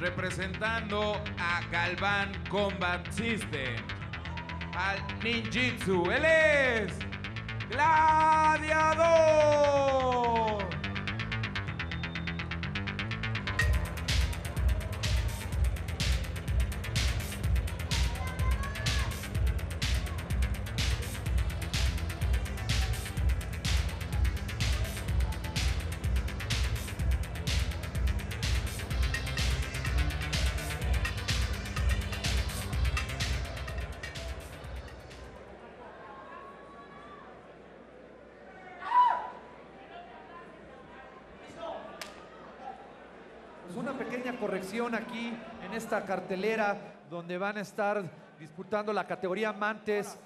Representando a Galván Combat System, al ninjitsu, él es Gladiador. Pues una pequeña corrección aquí en esta cartelera donde van a estar disputando la categoría Mantes,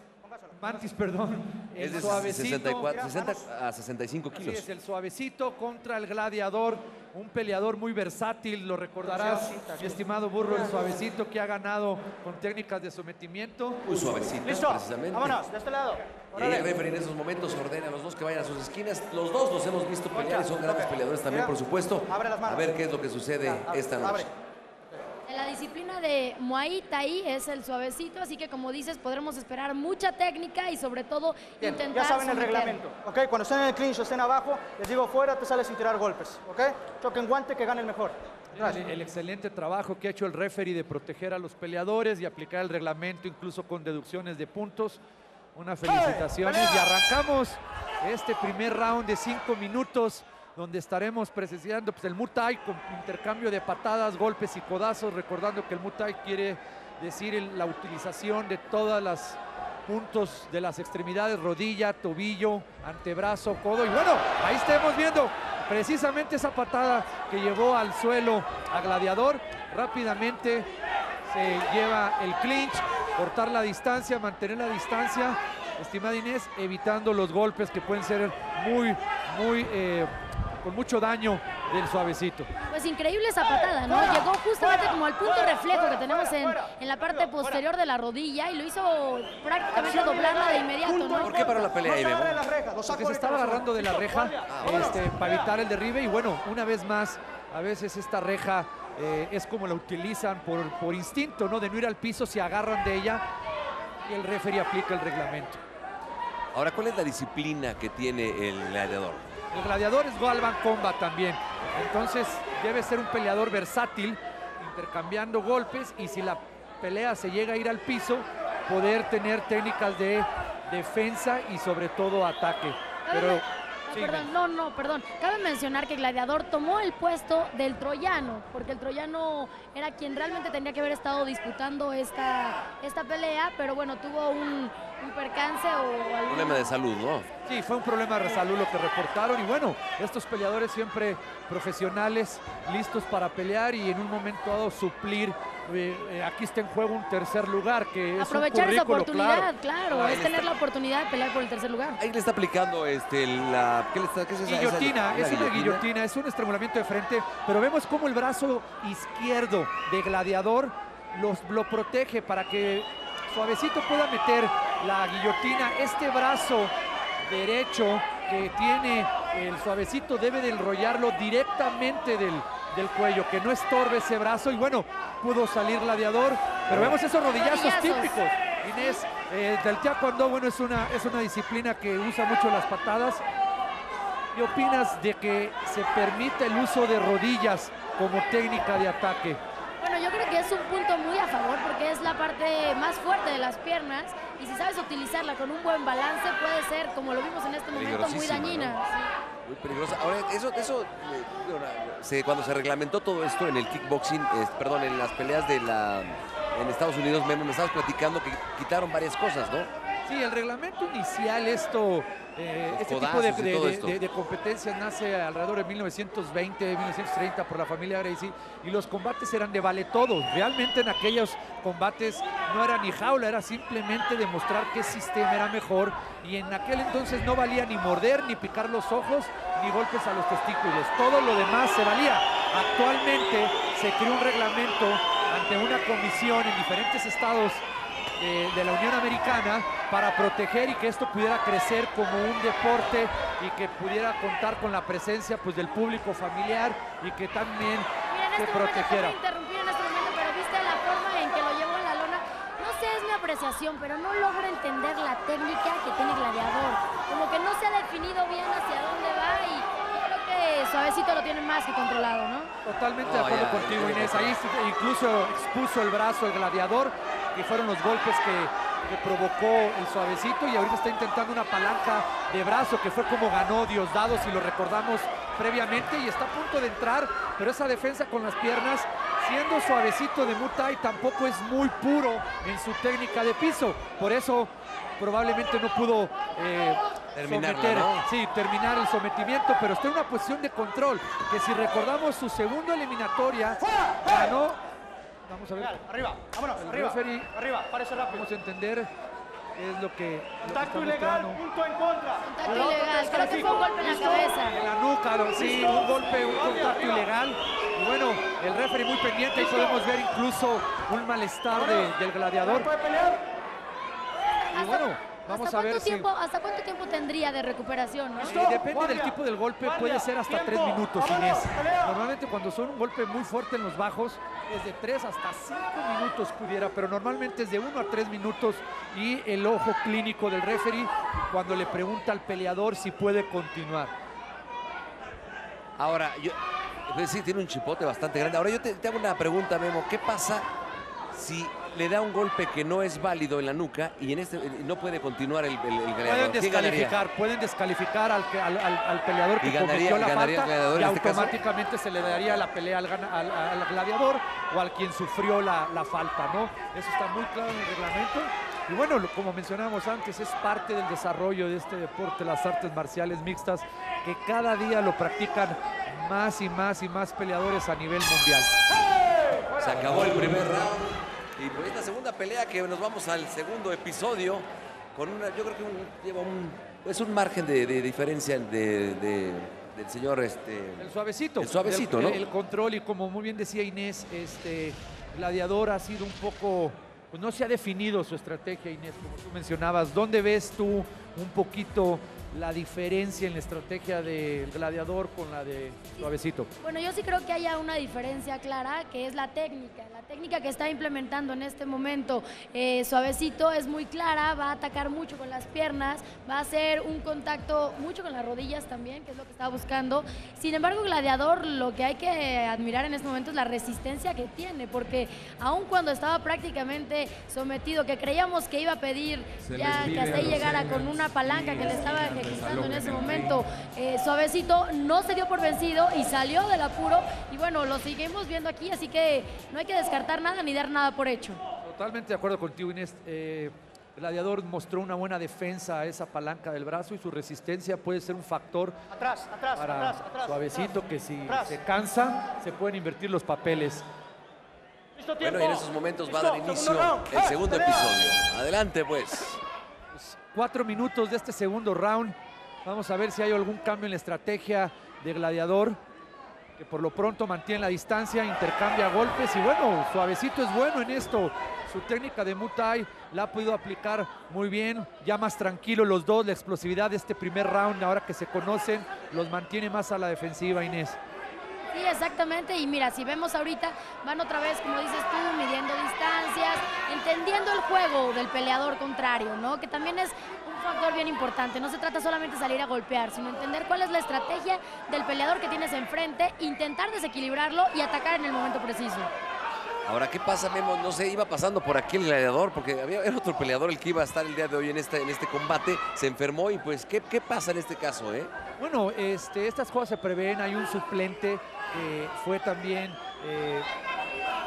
Mantis, perdón, el Es de suavecito. 64, 60 a 65 Así kilos. es, el suavecito contra el gladiador, un peleador muy versátil, lo recordarás, mi estimado burro, el suavecito que ha ganado con técnicas de sometimiento. Muy suavecito, Listo, precisamente. vámonos, de este lado. Y el referee en esos momentos ordena a los dos que vayan a sus esquinas. Los dos los hemos visto pelear y son grandes peleadores también, por supuesto. Abre las manos. A ver qué es lo que sucede esta noche. La disciplina de Muay Thai es el suavecito, así que como dices, podremos esperar mucha técnica y sobre todo Bien, intentar ya saben el someter. reglamento, ¿ok? Cuando estén en el clinch o estén abajo, les digo fuera, te sales sin tirar golpes, ¿ok? Choquen guante, que gane el mejor. El, el excelente trabajo que ha hecho el referee de proteger a los peleadores y aplicar el reglamento incluso con deducciones de puntos. Una felicitaciones y arrancamos este primer round de cinco minutos donde estaremos presenciando pues, el Muay con intercambio de patadas, golpes y codazos, recordando que el Muay quiere decir la utilización de todas las puntos de las extremidades, rodilla, tobillo, antebrazo, codo. Y bueno, ahí estamos viendo precisamente esa patada que llevó al suelo a Gladiador, rápidamente se lleva el clinch, cortar la distancia, mantener la distancia, estimada Inés, evitando los golpes que pueden ser muy, muy, eh, con mucho daño del suavecito. Pues increíble esa patada, ¿no? Llegó justamente como al punto reflejo que tenemos en, en la parte posterior de la rodilla y lo hizo prácticamente doblarla de inmediato, ¿no? ¿Por qué paró la pelea ahí, saco Porque se estaba agarrando de la reja Ah, este, para evitar el derribe y bueno, una vez más, a veces esta reja eh, es como la utilizan por, por instinto, ¿no? De no ir al piso, se agarran de ella y el referee aplica el reglamento. Ahora, ¿cuál es la disciplina que tiene el gladiador? El gladiador es Galvan Combat también. Entonces debe ser un peleador versátil, intercambiando golpes y si la pelea se llega a ir al piso, poder tener técnicas de defensa y sobre todo ataque. Pero Cabe- sí, Ah, perdón, no, no, perdón. Cabe mencionar que Gladiador tomó el puesto del troyano, porque el troyano era quien realmente tenía que haber estado disputando esta, esta pelea, pero bueno, tuvo un percance o algún... Problema de salud, ¿no? Sí, fue un problema de salud lo que reportaron y bueno, estos peleadores siempre profesionales, listos para pelear y en un momento dado suplir. eh, eh, aquí está en juego un tercer lugar que es Aprovechar un esa oportunidad, claro. claro, Ah, es tener está- la oportunidad de pelear por el tercer lugar. Ahí le está aplicando este, la... ¿Qué le está? ¿Qué es esa? esa- Guillotina, es una guillotina, es un estrangulamiento de frente, pero vemos cómo el brazo izquierdo de Gladiador los, lo protege para que suavecito pueda meter la guillotina. Este brazo derecho que tiene el suavecito debe de enrollarlo directamente del, del cuello, que no estorbe ese brazo y bueno, pudo salir Gladiador, pero vemos esos rodillazos, Rodillazos. típicos. Inés, eh, del taekwondo, bueno, es una, es una disciplina que usa mucho las patadas. ¿Qué opinas de que se permita el uso de rodillas como técnica de ataque? Bueno, yo creo que es un punto muy a favor porque es la parte más fuerte de las piernas y si sabes utilizarla con un buen balance puede ser, como lo vimos en este momento, muy dañina. ¿no? sí. Muy peligrosa. Ahora, eso, eso eh, cuando se reglamentó todo esto en el kickboxing, eh, perdón, en las peleas de la en Estados Unidos, Memo, me estabas platicando que quitaron varias cosas, ¿no? Sí, el reglamento inicial, esto, eh, este tipo de, de- nace alrededor de 1920, 1930 por la familia Gracie y los combates eran de vale todo. Realmente en aquellos combates no era ni jaula, era simplemente demostrar qué sistema era mejor y en aquel entonces no valía ni morder, ni picar los ojos, ni golpes a los testículos. Todo lo demás se valía. Actualmente se creó un reglamento ante una comisión en diferentes estados de, de la Unión Americana para proteger y que esto pudiera crecer como un deporte y que pudiera contar con la presencia pues, del público familiar y que también Mira, se este protegiera. interrumpir en este momento, pero viste la forma en que lo llevó en la lona. No sé, es mi apreciación, pero no logro entender la técnica que tiene Gladiador. Como que no se ha definido bien hacia dónde va y creo que suavecito lo tiene más que controlado, ¿no? Totalmente de No, acuerdo ya, contigo, Inés. Ahí incluso expuso el brazo el gladiador, que fueron los golpes que, que provocó el suavecito y ahorita está intentando una palanca de brazo que fue como ganó Diosdado, si lo recordamos previamente, y está a punto de entrar, pero esa defensa con las piernas, siendo suavecito de Muay tampoco es muy puro en su técnica de piso. Por eso probablemente no pudo eh, Terminarla, someter, ¿no? sí, terminar el sometimiento, pero está en una posición de control, que si recordamos su segunda eliminatoria, ganó, vamos a ver, Real, arriba, vámonos, El arriba. referee- Arriba, parece rápido. vamos a entender qué es lo que, lo que está Contacto ilegal, mostrando. punto en contra. Contacto ilegal, creo que fue un golpe en la cabeza. En la nuca, lo- sí, un golpe, un contacto ilegal. Y bueno, el referee muy pendiente, ahí podemos ver incluso un malestar de- del gladiador. ¿Puede pelear? Y bueno, vamos ¿Hasta a ver cuánto si... tiempo, ¿Hasta cuánto tiempo tendría de recuperación? no? Eh, depende del tipo del golpe, guardia, puede ser hasta tres minutos, Inés. Normalmente cuando son un golpe muy fuerte en los bajos, es de tres hasta cinco minutos pudiera, pero normalmente es de uno a tres minutos y el ojo clínico del referee cuando le pregunta al peleador si puede continuar. Ahora, yo, pues sí, tiene un chipote bastante grande. Ahora yo te, te hago una pregunta, Memo. ¿Qué pasa si le da un golpe que no es válido en la nuca y en este no puede continuar el, el? Pueden descalificar, pueden descalificar al, al- al- al peleador que ¿Y ganaría- cometió la falta y este caso? automáticamente se le daría la pelea al, gladiador o al quien sufrió la, la falta, ¿no? Eso está muy claro en el reglamento. Y bueno, como mencionábamos antes, es parte del desarrollo de este deporte, las artes marciales mixtas, que cada día lo practican más y más y más peleadores a nivel mundial. Se acabó el primer round. Y pues la segunda pelea que nos vamos al segundo episodio. Con una, yo creo que un- lleva un, es un margen de, de diferencia de, de- del señor este. El suavecito. El suavecito, el, ¿no? El control y como muy bien decía Inés, este Gladiador ha sido un poco, pues no se ha definido su estrategia, Inés, como tú mencionabas. ¿Dónde ves tú un poquito la diferencia en la estrategia del Gladiador con la de Suavecito? Bueno, yo sí creo que haya una diferencia clara, que es la técnica. La técnica que está implementando en este momento eh, Suavecito es muy clara, va a atacar mucho con las piernas, va a hacer un contacto mucho con las rodillas también, que es lo que está buscando. Sin embargo, Gladiador, lo que hay que admirar en este momento es la resistencia que tiene, porque aun cuando estaba prácticamente sometido, que creíamos que iba a pedir Se ya que hasta ahí llegara con una palanca que le estaba en ese el momento eh, suavecito, no se dio por vencido y salió del apuro. Y bueno, lo seguimos viendo aquí, así que no hay que descartar nada ni dar nada por hecho. Totalmente de acuerdo contigo, Inés. Eh, Gladiador mostró una buena defensa a esa palanca del brazo y su resistencia puede ser un factor Atrás, atrás, para atrás, atrás. Suavecito, atrás. que si Atrás. se cansa, se pueden invertir los papeles. Bueno, y en esos momentos va a dar inicio el ¡Eh, segundo pelea! episodio. Adelante, pues. Cuatro minutos de este segundo round. Vamos a ver si hay algún cambio en la estrategia de Gladiador, que por lo pronto mantiene la distancia, intercambia golpes y bueno, Suavecito es bueno en esto. Su técnica de Muay la ha podido aplicar muy bien, ya más tranquilo los dos, la explosividad de este primer round, ahora que se conocen, los mantiene más a la defensiva, Inés. Sí, exactamente. Y mira, si vemos ahorita, van otra vez, como dices tú, midiendo distancias, entendiendo el juego del peleador contrario, ¿no? Que también es un factor bien importante. No se trata solamente de salir a golpear, sino entender cuál es la estrategia del peleador que tienes enfrente, intentar desequilibrarlo y atacar en el momento preciso. Ahora, ¿qué pasa, Memo? No sé, iba pasando por aquí el gladiador, porque había era otro peleador el que iba a estar el día de hoy en este, en este combate. Se enfermó y pues, ¿qué, qué pasa en este caso, eh? Bueno, este, estas cosas se prevén, hay un suplente que fue también eh,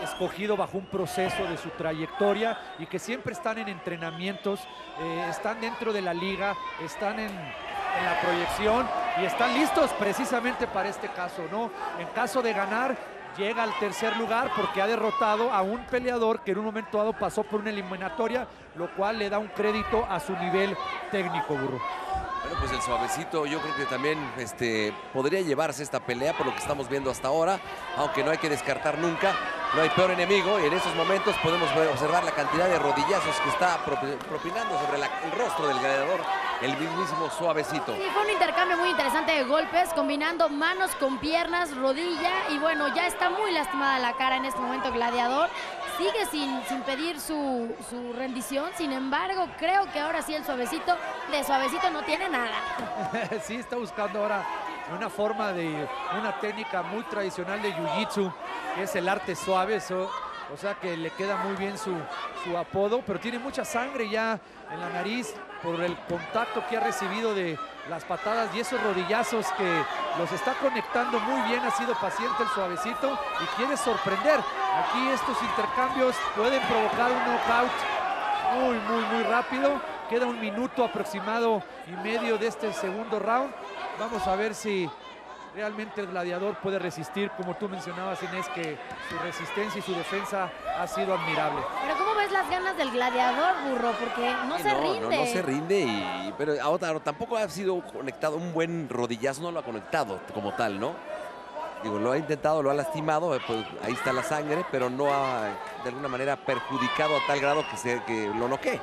escogido bajo un proceso de su trayectoria y que siempre están en entrenamientos, eh, están dentro de la liga, están en, en la proyección y están listos precisamente para este caso, ¿no? En caso de ganar, llega al tercer lugar porque ha derrotado a un peleador que en un momento dado pasó por una eliminatoria, lo cual le da un crédito a su nivel técnico, burro. Bueno, pues el suavecito yo creo que también este, podría llevarse esta pelea por lo que estamos viendo hasta ahora, aunque no hay que descartar nunca, no hay peor enemigo y en esos momentos podemos observar la cantidad de rodillazos que está propi- propinando sobre el rostro del gladiador, el mismísimo suavecito. Sí, fue un intercambio muy interesante de golpes, combinando manos con piernas, rodilla y bueno, ya está muy lastimada la cara en este momento Gladiador. Sigue sin, sin pedir su, su rendición, sin embargo, creo que ahora sí el suavecito, de suavecito no tiene nada. sí, está buscando ahora una forma de una técnica muy tradicional de jiu-jitsu, que es el arte suave, eso- o sea que le queda muy bien su, apodo, pero tiene mucha sangre ya en la nariz por el contacto que ha recibido de las patadas y esos rodillazos que los está conectando muy bien, ha sido paciente el suavecito y quiere sorprender. Aquí estos intercambios pueden provocar un knockout muy, muy, muy rápido. Queda un minuto aproximado y medio de este segundo round. Vamos a ver si realmente el gladiador puede resistir, como tú mencionabas, Inés, que su resistencia y su defensa ha sido admirable. Pero ¿cómo ves las ganas del gladiador, burro? Porque no Sí, se no, rinde. No, no se rinde, y, pero ahora tampoco ha sido conectado un buen rodillazo, no lo ha conectado como tal, ¿no? Digo, lo ha intentado, lo ha lastimado, eh, pues ahí está la sangre, pero no ha de alguna manera perjudicado a tal grado que, se, que lo noquee.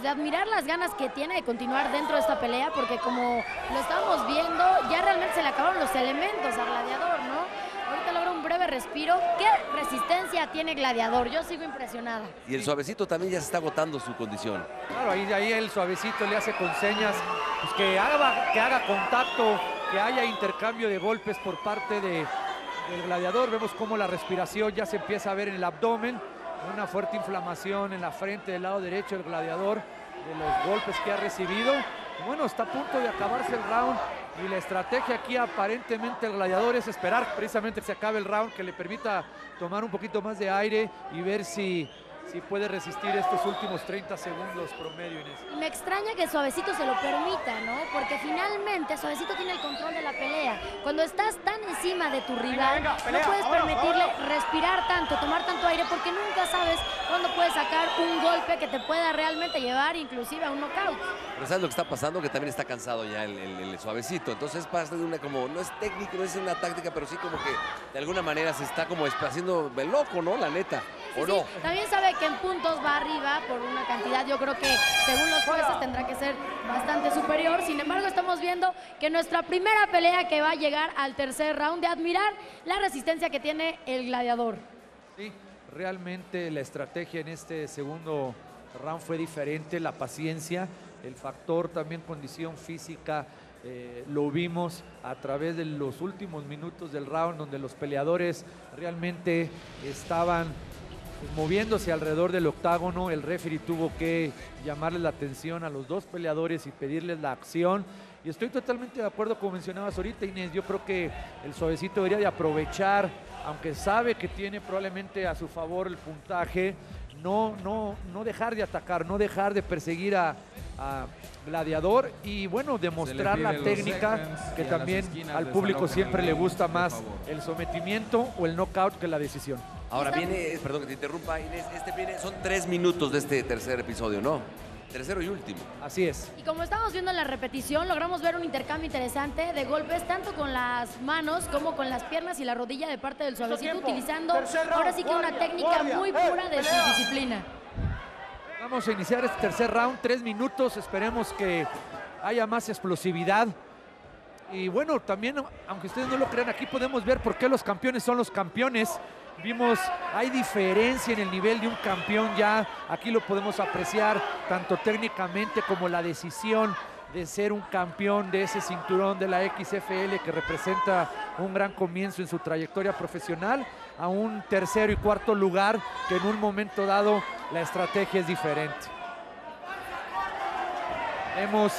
Pues de admirar las ganas que tiene de continuar dentro de esta pelea, porque como lo estábamos viendo, ya realmente se le acabaron los elementos al gladiador, ¿no? Ahorita logra un breve respiro. ¿Qué resistencia tiene gladiador? Yo sigo impresionada. Y el suavecito también ya se está agotando su condición. Claro, ahí, ahí el suavecito le hace con señas pues, que, haga, que haga contacto, que haya intercambio de golpes por parte de- del gladiador. Vemos cómo la respiración ya se empieza a ver en el abdomen, una fuerte inflamación en la frente del lado derecho del gladiador, de los golpes que ha recibido. Bueno, está a punto de acabarse el round y la estrategia aquí aparentemente el gladiador es esperar precisamente que se acabe el round, que le permita tomar un poquito más de aire y ver si, si puede resistir estos últimos 30 segundos promedio, Inés. Y me extraña que Suavecito se lo permita, ¿no? Porque finalmente Suavecito tiene el control de la pelea. Cuando estás tan encima de tu rival, venga, pelea, no puedes vámonos, permitirle vámonos. respirar tanto, tomar tanto aire, porque nunca sabes cuándo puedes sacar un golpe que te pueda realmente llevar inclusive a un knockout. Pero ¿sabes lo que está pasando? Que también está cansado ya el, el- el suavecito. Entonces pasa de una como, no es técnico, no es una táctica, pero sí como que de alguna manera se está como haciendo loco, ¿no? La neta. También sabe que en puntos va arriba por una cantidad, yo creo que según los jueces tendrá que ser bastante superior. Sin embargo, estamos viendo que nuestra primera pelea que va a llegar al tercer round de admirar la resistencia que tiene el gladiador. Sí, realmente la estrategia en este segundo round fue diferente, la paciencia, el factor también condición física, eh, lo vimos a través de los últimos minutos del round donde los peleadores realmente estaban moviéndose alrededor del octágono, el referee tuvo que llamarle la atención a los dos peleadores y pedirles la acción. Y estoy totalmente de acuerdo como mencionabas ahorita, Inés. Yo creo que el suavecito debería de aprovechar, aunque sabe que tiene probablemente a su favor el puntaje, no, no, no dejar de atacar, no dejar de perseguir a, a Gladiador y bueno, demostrar la técnica que también al público siempre le gusta más el sometimiento o el knockout que la decisión. Ahora viene, perdón que te interrumpa Inés, este viene, son tres minutos de este tercer episodio, ¿no? Tercero y último. Así es. Y como estamos viendo en la repetición, logramos ver un intercambio interesante de golpes tanto con las manos como con las piernas y la rodilla de parte del suavecito, utilizando ahora sí que una técnica guardia. muy ¡Eh, pura de su disciplina. Vamos a iniciar este tercer round, tres minutos, esperemos que haya más explosividad. Y bueno, también, aunque ustedes no lo crean, aquí podemos ver por qué los campeones son los campeones. Vimos, hay diferencia en el nivel de un campeón ya, aquí lo podemos apreciar, tanto técnicamente como la decisión de ser un campeón de ese cinturón de la XFL que representa un gran comienzo en su trayectoria profesional a un tercero y cuarto lugar que en un momento dado la estrategia es diferente. Vemos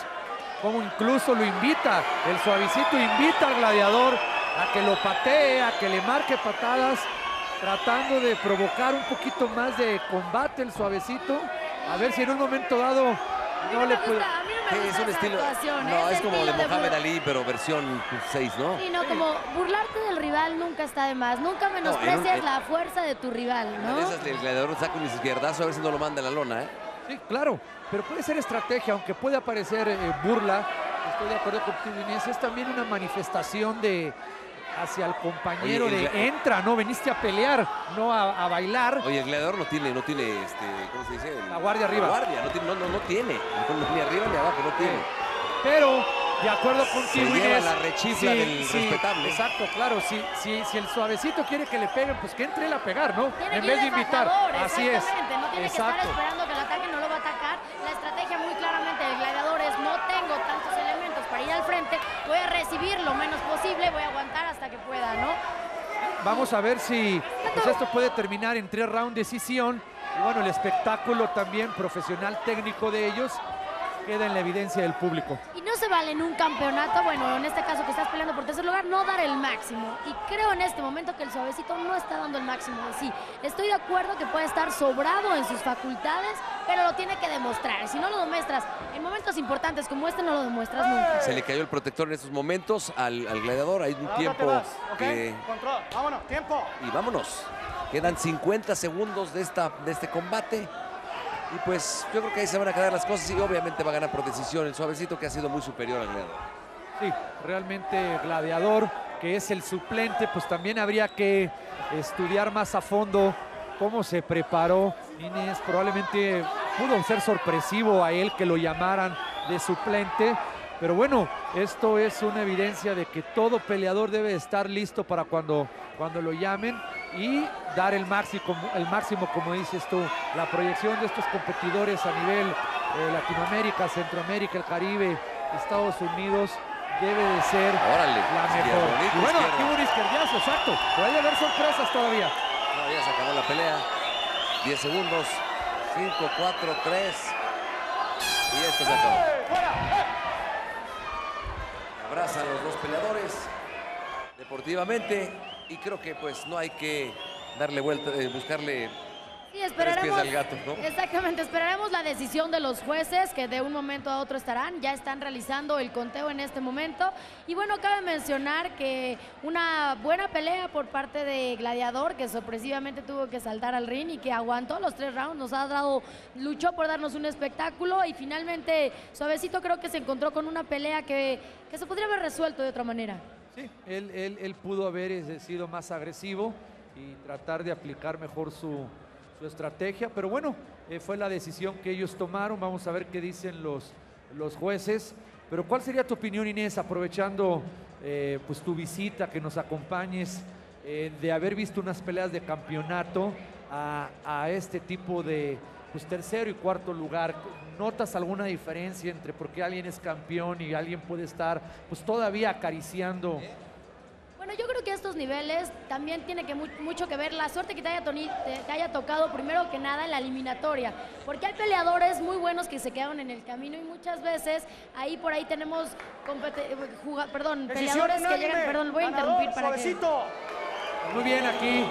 cómo incluso lo invita, el suavecito invita al gladiador a que lo patee, a que le marque patadas tratando de provocar un poquito más de combate el suavecito. A ver si en un momento dado no le puede... me Sí, gusta es un estilo. actuación, No, es como de Mohamed Ali, pero versión 6, ¿no? Sí, no, como burlarte del rival nunca está de más. Nunca menosprecies en- la fuerza de tu rival, ¿no? esas el gladiador saca un izquierdazo a ver si no lo manda en la lona, ¿eh? Sí, claro, pero puede ser estrategia, aunque puede parecer eh, burla. Estoy de acuerdo contigo, Inés. Es también una manifestación de hacia el compañero Oye, el de entra, no veniste a pelear, no a, a bailar. Oye, el gladiador no tiene, no tiene, este, ¿cómo se dice? El- La guardia arriba. La guardia, no tiene, no, no, no tiene. Ni arriba ni abajo, no tiene. Pero, de acuerdo contigo, Inés. la rechifla del respetable. Exacto, claro. Si, si, si el suavecito quiere que le peguen, pues que entre él a pegar, ¿no? Tiene en vez de invitar. Así es. No tiene que estar Exacto. esperando que el ataque no lo va a atacar. La estrategia muy claramente del gladiador es no tengo tantos al frente, voy a recibir lo menos posible, voy a aguantar hasta que pueda, ¿no? Vamos a ver si pues esto puede terminar en tres round decisión. Y bueno, el espectáculo también profesional técnico de ellos queda en la evidencia del público. Y no se vale en un campeonato, bueno, en este caso que estás peleando por tercer lugar, no dar el máximo. Y creo en este momento que el suavecito no está dando el máximo de sí. Estoy de acuerdo que puede estar sobrado en sus facultades, pero lo tiene que demostrar. Si no lo demuestras en momentos importantes como este, no lo demuestras nunca. Se le cayó el protector en estos momentos al, al gladiador. Hay un ¿A dónde te tiempo que... Control. Vámonos. Tiempo. Y vámonos. Quedan 50 segundos de, esta, de este combate. Y pues yo creo que ahí se van a quedar las cosas y obviamente va a ganar por decisión el suavecito que ha sido muy superior al gladiador. Sí, realmente Gladiador, que es el suplente, pues también habría que estudiar más a fondo cómo se preparó Inés. Probablemente pudo ser sorpresivo a él que lo llamaran de suplente. Pero bueno, esto es una evidencia de que todo peleador debe estar listo para cuando, cuando lo llamen y dar el máximo, el máximo, como dices tú. La proyección de estos competidores a nivel eh, Latinoamérica, Centroamérica, el Caribe, Estados Unidos, debe de ser Órale, la mejor. bonito Y bueno, izquierda. aquí un izquierdazo, exacto. Puede haber sorpresas todavía. No, ya se acabó la pelea. 10 segundos. 5, 4, 3. Y esto se acabó. Abrazan los dos peleadores deportivamente. Y creo que pues no hay que darle vuelta, eh, buscarle Sí, tres esperaremos. pies al gato, ¿no? Exactamente, esperaremos la decisión de los jueces que de un momento a otro estarán, ya están realizando el conteo en este momento. Y bueno, cabe mencionar que una buena pelea por parte de Gladiador, que sorpresivamente tuvo que saltar al ring y que aguantó los tres rounds, nos ha dado, luchó por darnos un espectáculo y finalmente Suavecito creo que se encontró con una pelea que, que se podría haber resuelto de otra manera. Sí, él, él- él pudo haber sido más agresivo y tratar de aplicar mejor su, su estrategia, pero bueno, eh, fue la decisión que ellos tomaron. Vamos a ver qué dicen los, los jueces. Pero ¿cuál sería tu opinión, Inés, aprovechando eh, pues tu visita, que nos acompañes, eh, de haber visto unas peleas de campeonato a, a este tipo de pues, tercero y cuarto lugar? ¿Notas alguna diferencia entre por qué alguien es campeón y alguien puede estar pues todavía acariciando? Que estos niveles también tiene que mu- mucho que ver la suerte que te haya, toni- te- te haya tocado primero que nada en la eliminatoria, porque hay peleadores muy buenos que se quedaron en el camino y muchas veces ahí por ahí tenemos juga- perdón, Decisión peleadores que llegan, perdón, voy a Ganador, interrumpir para que. Muy bien aquí